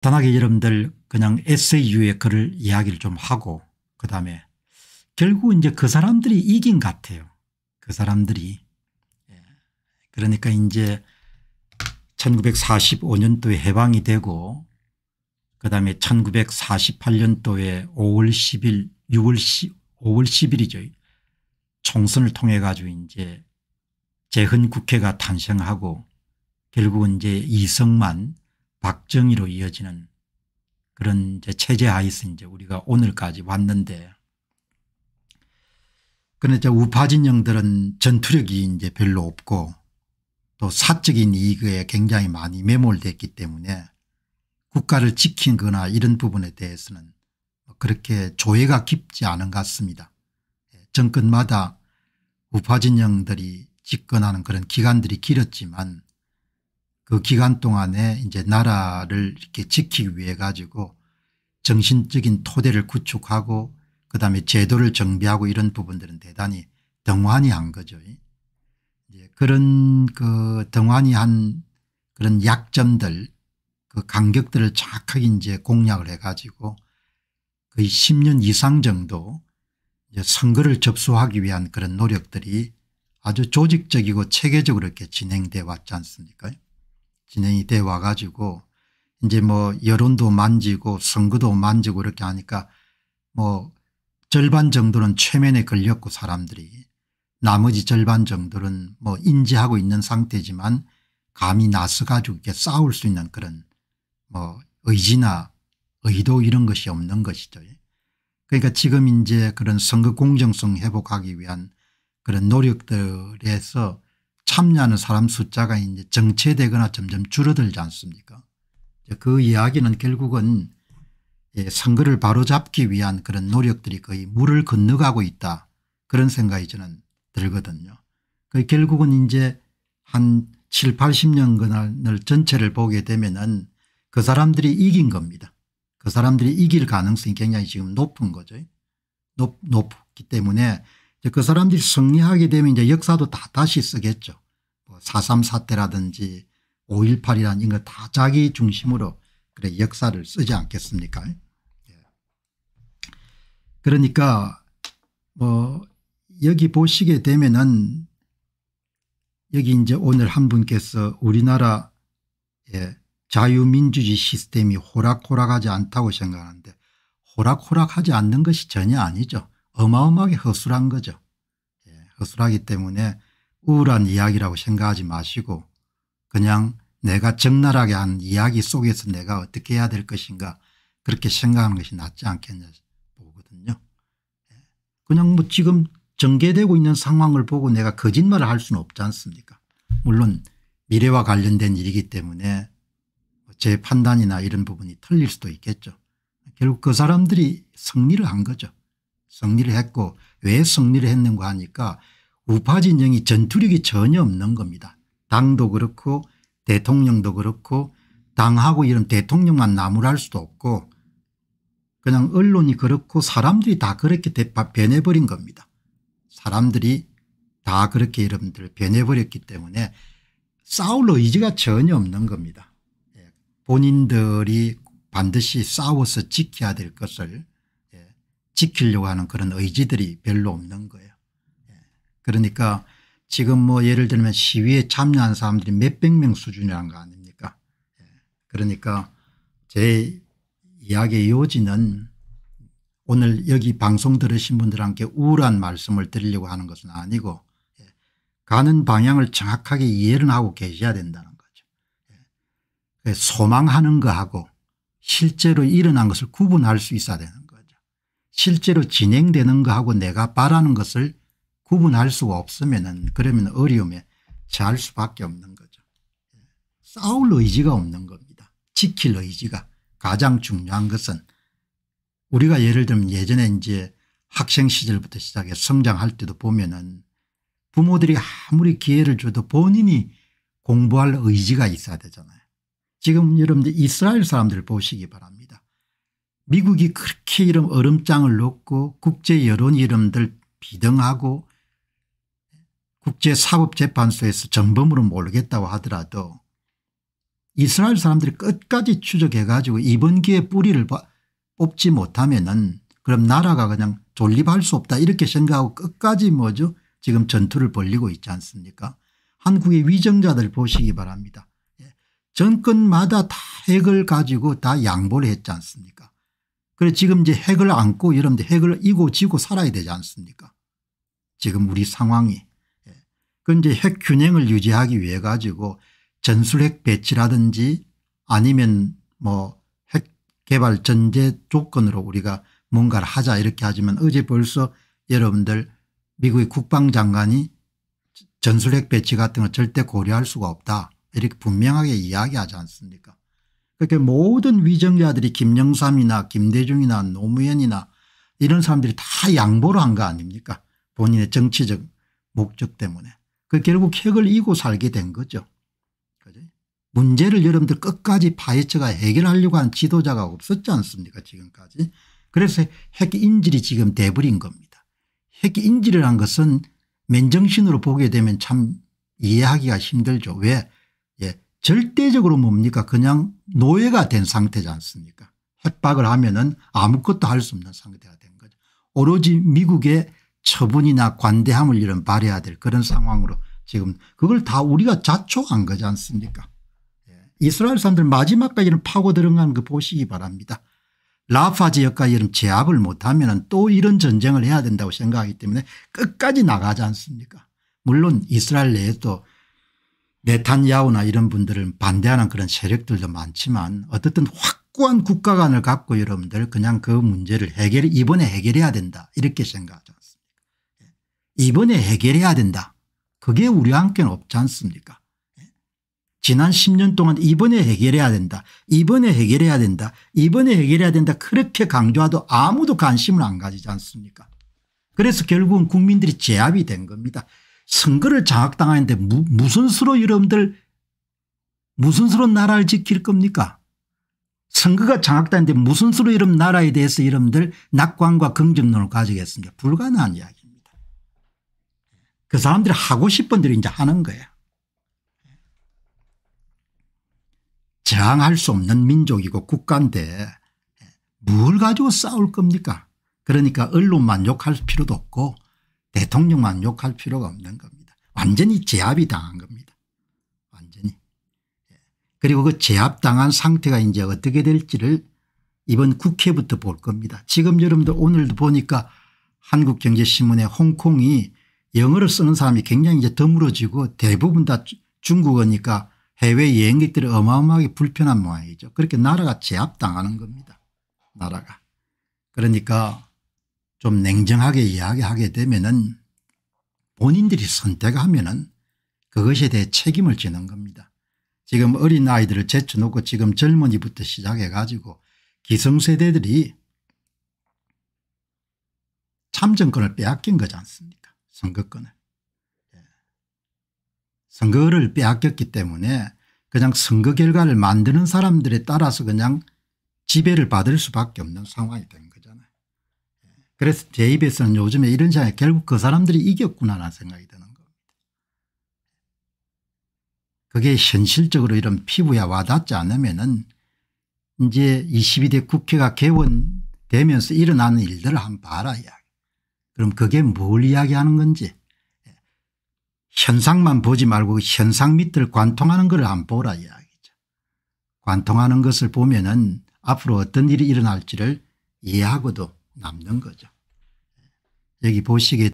간단하게 여러분들 그냥 에세이유의 글을 이야기를 좀 하고 그다음에 결국 이제 그 사람들이 이긴 것 같아요. 그 사람들이. 예. 그러니까 이제 1945년도에 해방이 되고 그다음에 1948년도에 5월 10일 6월 10, 5월 10일이죠. 총선을 통해 가지고 이제 재헌 국회가 탄생하고 결국은 이제 이성만 박정희로 이어지는 그런 이제 체제 하에서 이제 우리가 오늘까지 왔는데 그런데 우파 진영들은 전투력이 이제 별로 없고 또 사적인 이익에 굉장히 많이 매몰됐기 때문에 국가를 지키거나 이런 부분에 대해서는 그렇게 조예가 깊지 않은 것 같습니다. 예, 정권마다 우파 진영들이 집권하는 그런 기간들이 길었지만 그 기간 동안에 이제 나라를 이렇게 지키기 위해 가지고 정신적인 토대를 구축하고 그다음에 제도를 정비하고 이런 부분들은 대단히 등환이 한 거죠. 이제 그런 그 등환이 한 그런 약점들 그 간격들을 정확하게 이제 공략을 해 가지고 거의 10년 이상 정도 이제 선거를 접수하기 위한 그런 노력들이 아주 조직적이고 체계적으로 이렇게 진행돼 왔지 않습니까 진행이 돼 와가지고 이제 뭐 여론도 만지고 선거도 만지고 이렇게 하니까 뭐 절반 정도는 최면에 걸렸고 사람들이 나머지 절반 정도는 뭐 인지하고 있는 상태지만 감히 나서 가지고 이렇게 싸울 수 있는 그런 뭐 의지나 의도 이런 것이 없는 것이죠. 그러니까 지금 이제 그런 선거 공정성 회복하기 위한 그런 노력들에서 참여하는 사람 숫자가 이제 정체되거나 점점 줄어들지 않습니까 그 이야기는 결국은 예, 선거를 바로잡기 위한 그런 노력들이 거의 물을 건너가고 있다 그런 생각이 저는 들거든요. 그 결국은 이제 한 7, 80년을 전체를 보게 되면은 그 사람들이 이긴 겁니다. 그 사람들이 이길 가능성이 굉장히 지금 높은 거죠. 높, 높기 때문에 그 사람들이 승리하게 되면 이제 역사도 다 다시 쓰겠죠. 뭐4.3 사태라든지 5.18이라는 이거 다 자기 중심으로 그래 역사를 쓰지 않겠습니까 예. 그러니까 뭐 여기 보시게 되면은 여기 이제 오늘 한 분께서 우리나라 예, 자유민주주의 시스템이 호락호락하지 않다고 생각하는데 호락호락하지 않는 것이 전혀 아니죠. 어마어마하게 허술한 거죠. 예, 허술하기 때문에 우울한 이야기라고 생각하지 마시고 그냥 내가 적나라하게 한 이야기 속에서 내가 어떻게 해야 될 것인가 그렇게 생각하는 것이 낫지 않겠냐 보거든요. 예. 그냥 뭐 지금 전개되고 있는 상황을 보고 내가 거짓말을 할 수는 없지 않습니까 물론 미래와 관련된 일이기 때문에 제 판단이나 이런 부분이 틀릴 수도 있겠죠. 결국 그 사람들이 승리를 한 거죠. 승리를 했고 왜 승리를 했는가 하니까 우파 진영이 전투력이 전혀 없는 겁니다. 당도 그렇고 대통령도 그렇고 당하고 이런 대통령만 나무랄 수도 없고 그냥 언론이 그렇고 사람들이 다 그렇게 변해버린 겁니다. 사람들이 다 그렇게 여러분들 변해버렸기 때문에 싸울 의지가 전혀 없는 겁니다. 예. 본인들이 반드시 싸워서 지켜야 될 것을 지키려고 하는 그런 의지들이 별로 없는 거예요. 예. 그러니까 지금 뭐 예를 들면 시위에 참여한 사람들이 몇백 명 수준이라는 거 아닙니까 예. 그러니까 제 이야기의 요지는 오늘 여기 방송 들으신 분들한테 우울한 말씀을 드리려고 하는 것은 아니고 예. 가는 방향을 정확하게 이해를 하고 계셔야 된다는 거죠. 소망하는 거하고 실제로 일어난 것을 구분할 수 있어야 되는 실제로 진행되는 거하고 내가 바라는 것을 구분할 수가 없으면 그러면 어려움에 처할 수밖에 없는 거죠. 싸울 의지가 없는 겁니다. 지킬 의지가 가장 중요한 것은 우리가 예를 들면 예전에 이제 학생 시절부터 시작해 성장할 때도 보면은 부모들이 아무리 기회를 줘도 본인이 공부할 의지가 있어야 되잖아요. 지금 여러분들 이스라엘 사람들 보시기 바랍니다. 미국이 그렇게 이런 얼음장을 놓고 국제 여론 이름들 비등하고 국제사법재판소에서 정범으로 모르겠다고 하더라도 이스라엘 사람들이 끝까지 추적해 가지고 이번 기회에 뿌리를 뽑지 못하면 은 그럼 나라가 그냥 존립할 수 없다 이렇게 생각하고 끝까지 뭐죠 지금 전투를 벌리고 있지 않습니까 한국의 위정자들 보시기 바랍니다. 예. 정권마다 다 핵을 가지고 다 양보를 했지 않습니까 그래 지금 이제 핵을 안고 여러분들 핵을 이고 지고 살아야 되지 않습니까 지금 우리 상황이. 예. 그 이제 핵 균형을 유지하기 위해 가지고 전술핵 배치라든지 아니면 뭐 핵 개발 전제 조건으로 우리가 뭔가를 하자 이렇게 하지만 어제 벌써 여러분들 미국의 국방장관이 전술핵 배치 같은 거 절대 고려할 수가 없다. 이렇게 분명하게 이야기하지 않습니까? 그렇게 모든 위정자들이 김영삼이나 김대중이나 노무현이나 이런 사람들이 다 양보를 한 거 아닙니까? 본인의 정치적 목적 때문에 그 결국 핵을 이고 살게 된 거죠. 그죠? 문제를 여러분들 끝까지 파헤쳐가 해결하려고 한 지도자가 없었지 않습니까 지금까지. 그래서 핵 인질이 지금 돼버린 겁니다. 핵 인질이란 것은 맨정신으로 보게 되면 참 이해하기가 힘들죠. 왜 예, 절대적으로 뭡니까 그냥 노예가 된 상태지 않습니까 핵박을 하면 은 아무것도 할 수 없는 상태가 된 거죠. 오로지 미국의 처분이나 관대함을 이런 발휘해야 될 그런 상황으로 지금 그걸 다 우리가 자초한 거지 않습니까 예. 이스라엘 사람들 마지막까지는 파고 들어가는 거 보시기 바랍니다. 라파 지역까지 이런 제압을 못하면 또 이런 전쟁을 해야 된다고 생각하기 때문에 끝까지 나가지 않습니까 물론 이스라엘 내에도 네탄야후나 이런 분들을 반대하는 그런 세력들도 많지만 어떻든 확고한 국가관을 갖고 여러분들 그냥 그 문제를 해결 이번에 해결해야 된다 이렇게 생각하죠. 이번에 해결해야 된다. 그게 우리와 함께는 없지 않습니까 예. 지난 10년 동안 이번에 해결해야 된다. 이번에 해결해야 된다. 이번에 해결해야 된다. 그렇게 강조하도 아무도 관심을 안 가지지 않습니까 그래서 결국은 국민들이 제압이 된 겁니다. 선거를 장악당하는데 무, 무슨 수로 여러분들 무슨 수로 나라를 지킬 겁니까 선거가 장악당하는데 무슨 수로 이런 나라에 대해서 여러분들 낙관과 긍정론을 가지겠습니까 불가능한 이야기. 그 사람들이 하고 싶은 대로 이제 하는 거예요. 저항할 수 없는 민족이고 국가인데 뭘 가지고 싸울 겁니까 그러니까 언론만 욕할 필요도 없고 대통령만 욕할 필요가 없는 겁니다. 완전히 제압이 당한 겁니다. 완전히. 그리고 그 제압당한 상태가 이제 어떻게 될지를 이번 국회부터 볼 겁니다. 지금 여러분들 오늘도 보니까 한국경제신문에 홍콩이 영어를 쓰는 사람이 굉장히 이제 드물어지고 대부분 다 중국어니까 해외 여행객들이 어마어마하게 불편한 모양이죠. 그렇게 나라가 제압당하는 겁니다. 나라가. 그러니까 좀 냉정하게 이야기하게 되면은 본인들이 선택하면은 그것에 대해 책임을 지는 겁니다. 지금 어린 아이들을 제쳐놓고 지금 젊은이부터 시작해 가지고 기성세대들이 참정권을 빼앗긴 거지 않습니까 선거권을. 예. 선거를 빼앗겼기 때문에 그냥 선거 결과를 만드는 사람들에 따라서 그냥 지배를 받을 수밖에 없는 상황이 된 거잖아요. 예. 그래서 제 입에서는 요즘에 이런 상황에 결국 그 사람들이 이겼구나라는 생각이 드는 겁니다. 그게 현실적으로 이런 피부에 와닿지 않으면 은 이제 22대 국회가 개원되면서 일어나는 일들을 한번 봐라 이야기. 그럼 그게 뭘 이야기하는 건지 현상만 보지 말고 현상 밑을 관통하는 것을 한번 보라 이야기죠. 관통하는 것을 보면 은 앞으로 어떤 일이 일어날지를 이해하고도 남는 거죠. 여기 보시게